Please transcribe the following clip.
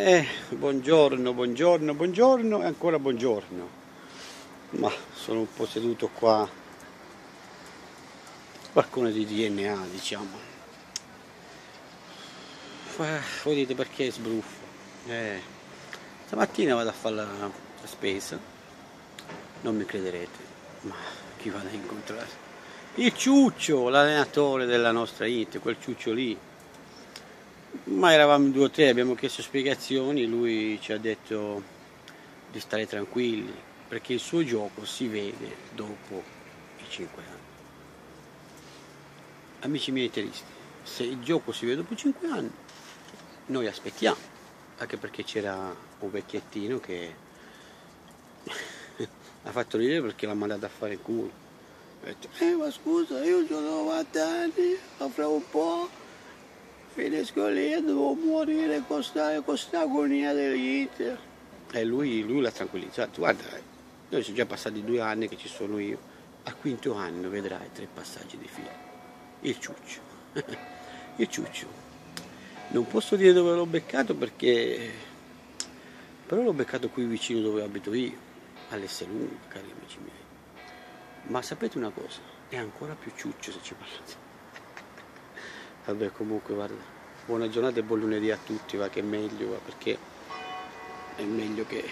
Eh, buongiorno, buongiorno, buongiorno e ancora buongiorno. Ma sono un po' seduto qua, qualcuno di DNA diciamo. Eh, voi dite perché sbruffo? Eh, stamattina vado a fare la, la spesa, non mi crederete, ma chi vado a incontrare? Il ciuccio, l'allenatore della nostra IT, quel ciuccio lì ma eravamo due o tre, abbiamo chiesto spiegazioni, lui ci ha detto di stare tranquilli, perché il suo gioco si vede dopo i 5 anni. Amici miei teristi, se il gioco si vede dopo 5 anni, noi aspettiamo, anche perché c'era un vecchiettino che ha fatto ridere perché l'ha mandato a fare il culo. Ha detto, eh ma scusa, io ho 90 anni, fra un po' finisco lì e devo morire con questa agonia dell'iter. E lui, lui l'ha tranquillizzato, guarda, noi sono già passati due anni che ci sono io, al quinto anno vedrai tre passaggi di fila. Il ciuccio, il ciuccio. Non posso dire dove l'ho beccato perché, però l'ho beccato qui vicino dove abito io, all'Esselunga, cari amici miei. Ma sapete una cosa? È ancora più ciuccio se ci parlate. Vabbè comunque guarda, buona giornata e buon lunedì a tutti, va che è meglio, va, perché è meglio che